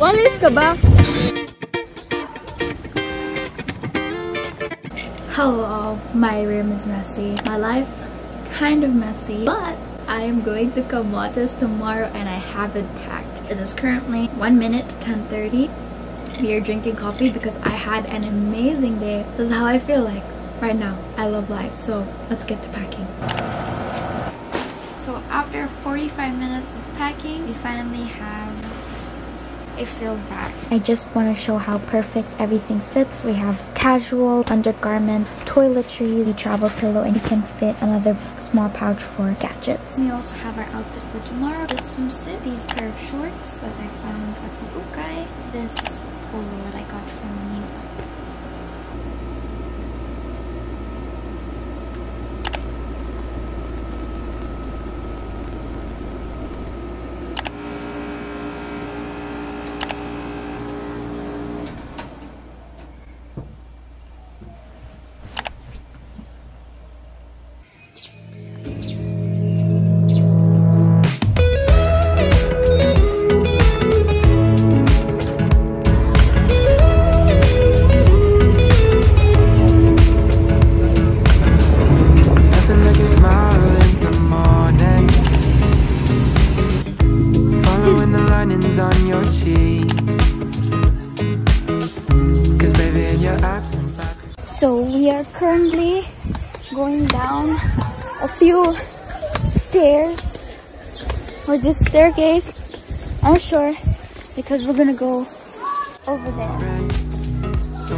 Walis ka ba? Hello, my room is messy. My life kind of messy, but I am going to Camotes tomorrow and I haven't packed. It is currently 1 minute to 10.30. We are drinking coffee because I had an amazing day. This is how I feel like right now. I love life. So let's get to packing. So after 45 minutes of packing, we finally have a filled bag. I just want to show how perfect everything fits. We have casual, undergarment, toiletries, the travel pillow, and you can fit another small pouch for gadgets. We also have our outfit for tomorrow. This swimsuit, these pair of shorts that I found at the Ukay, this polo that I got from New we are currently going down a few stairs or this staircase. I'm sure because we're gonna go over there. so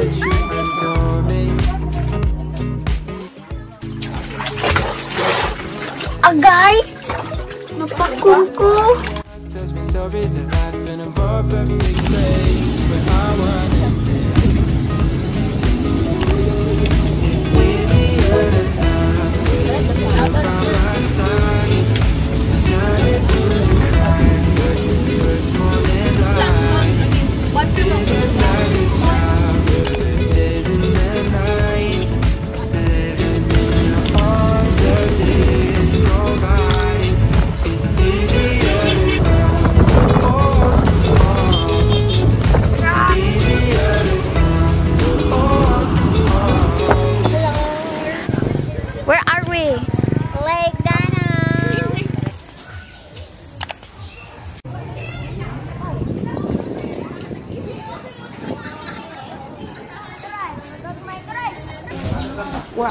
that you adore me. Agay! Napakuko! Tells me stories of life in a more perfect place where I wanna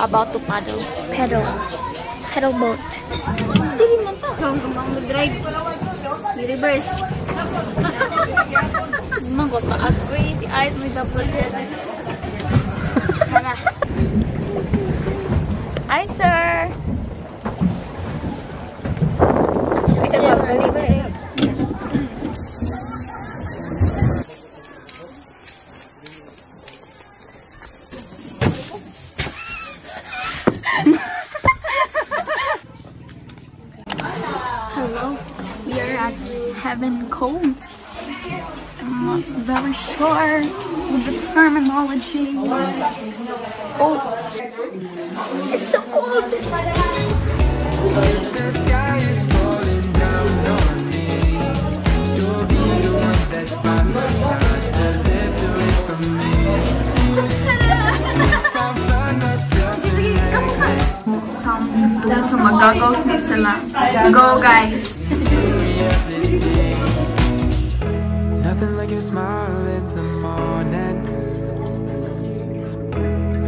about to paddle. Pedal. Pedal boat. Dilim lang to. Ang mag-drive. Reverse. Mangot pa. Agoy, si Ice may dapat yan. Tara. Hi, sir! Ito, magbalik ba eh. Heaven Cove. Um, I'm not very sure with the terminologies. Oh, it's so cold. Is falling down smile in the morning.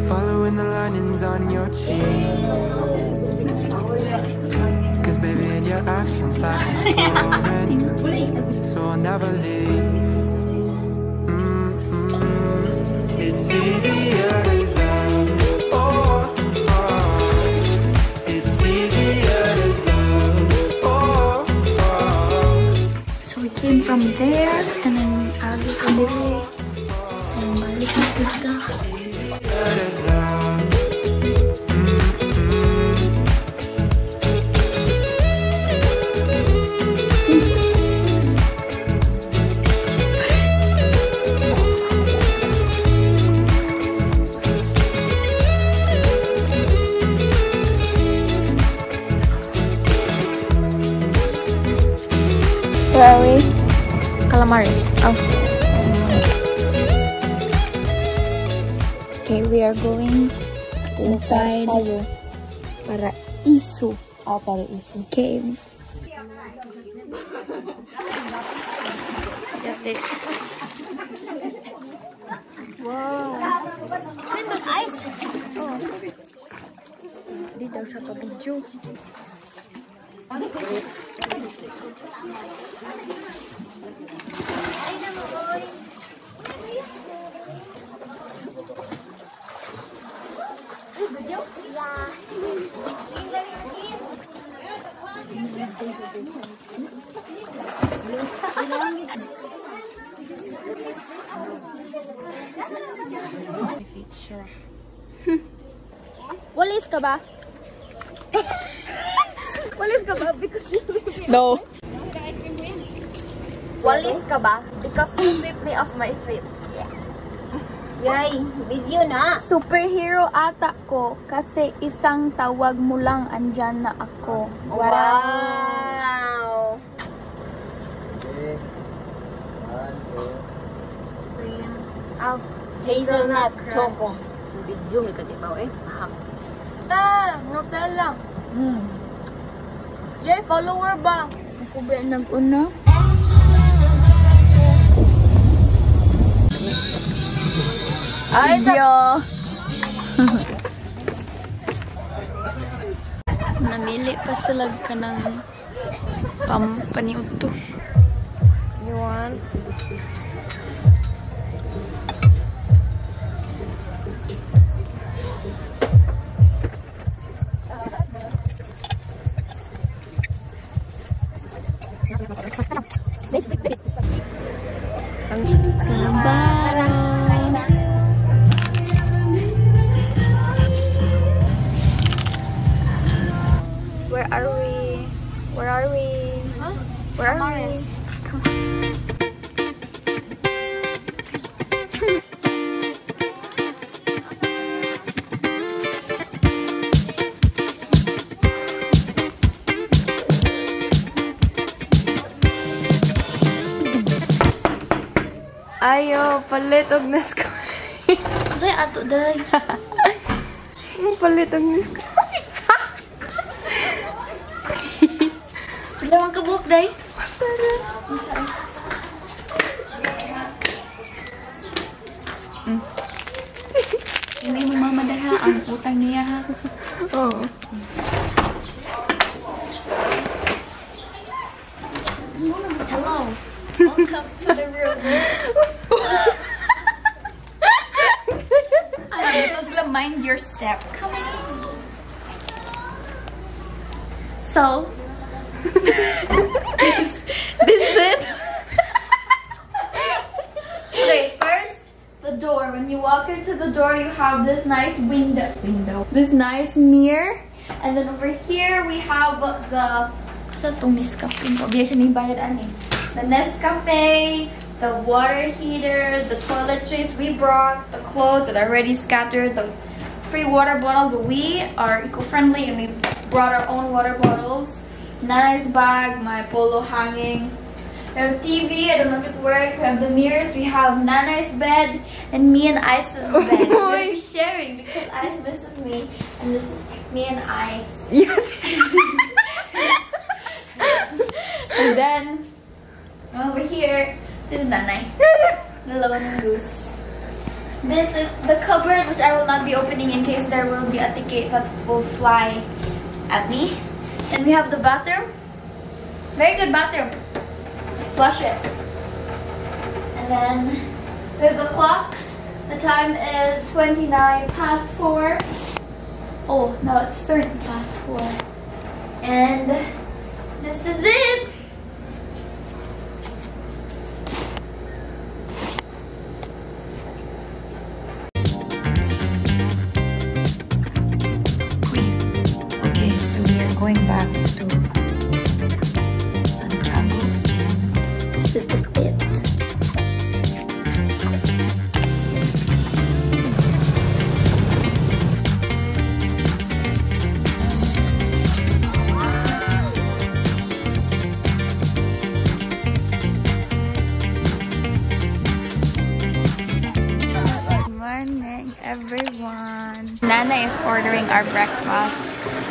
Following the linings on your cheeks. Cause baby in your actions life is boring. So I'll never leave. From there and then love. Oh, oh. Where are we? Calamares. Oh. Okay, we are going inside para isu Ah, para isi. cave. Yate. Nindot ice. Oh. Di daw siya. Walis ka ba? Walis ka ba? Because No. Walis ka ba? Because you sweep me off my feet. Yay, video na. Superhero ata ko kasi isang tawag mo lang andyan na ako. Wow. Cream. Oh, hazelnut choco. Video may katibaw eh. Ahak. Ah, Nutella. Hmm. Yay, follower ba? Ako ba nag-una? Video. Namili pa sila ka ng pampaniuto. You want? Ayo, palit og nesko. Unsay ato day? palit og nesko. Wala man kabuk day ka book day? Hindi mo mama day ha, ang utang niya ha. Oh. Hello. Welcome to the room. Ano, ito sila mind your step. Come in. So, this, this is it. okay, first, the door. When you walk into the door, you have this nice window. Window. This nice mirror. And then over here, we have the... Saan itong Nescafe bayad, ani. The Nescafe, the water heater, the toiletries we brought, the clothes that are already scattered, the free water bottle, but we are eco-friendly and we brought our own water bottles. Nana's bag, my polo hanging. We have TV, I don't know if it works. We have the mirrors, we have Nana's bed, and me and Ice's bed. We'll be sharing because Ice misses me, and this is me and Ice. Yes. and then, over here, this is Nanay. The lone goose. This is the cupboard, which I will not be opening in case there will be a ticket that will fly at me. Then we have the bathroom. Very good bathroom. Flushes. And then with the clock, the time is 29 past 4. Oh, no, it's 30 past 4. And this is it. Going back to Santiago. This is the pit. Good morning, everyone. Nana is ordering our breakfast.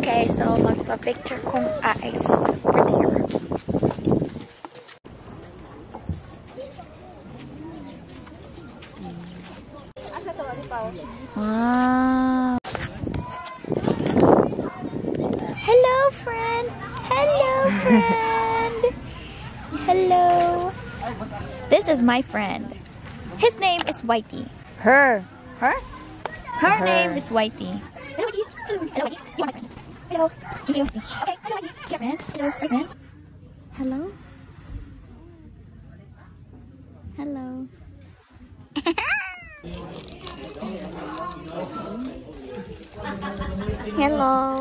Okay, so magpa-picture kong eyes over there. Wow. Hello, friend. Hello, friend. Hello. This is my friend. His name is Whitey. Her. Her? Her, Her. name is Whitey. Hello, Whitey. Hello, Whitey. You are my friend. Hello. Okay. Hello, Whitey. Your friend. Hello. Friend. Hello.